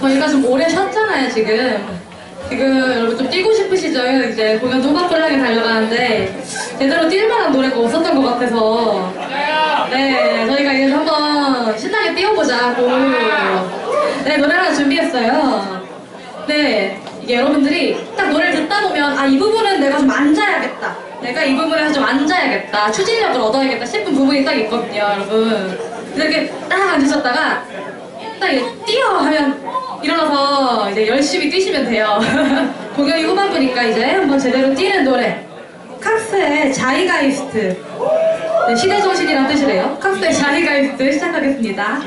저희가 좀 오래 쉬었잖아요, 지금. 지금 여러분 좀 뛰고 싶으시죠? 이제 공연 뚜벅뚜벅하게 달려가는데 제대로 뛸 만한 노래가 없었던 것 같아서 네, 저희가 이제 한번 신나게 뛰어보자고 네, 노래 하나 준비했어요. 네, 이게 여러분들이 딱 노래를 듣다 보면 아, 이 부분은 내가 좀 앉아야겠다. 내가 이 부분에서 좀 앉아야겠다. 추진력을 얻어야겠다 싶은 부분이 딱 있거든요, 여러분. 이렇게 딱 앉으셨다가 딱 뛰어 하면 일어나서 이제 열심히 뛰시면 돼요. 공연이 후반부니까 이제 한번 제대로 뛰는 노래. 카스의 자이가이스트. 네, 시대정신이란 뜻이래요. 카스의 자이가이스트 시작하겠습니다.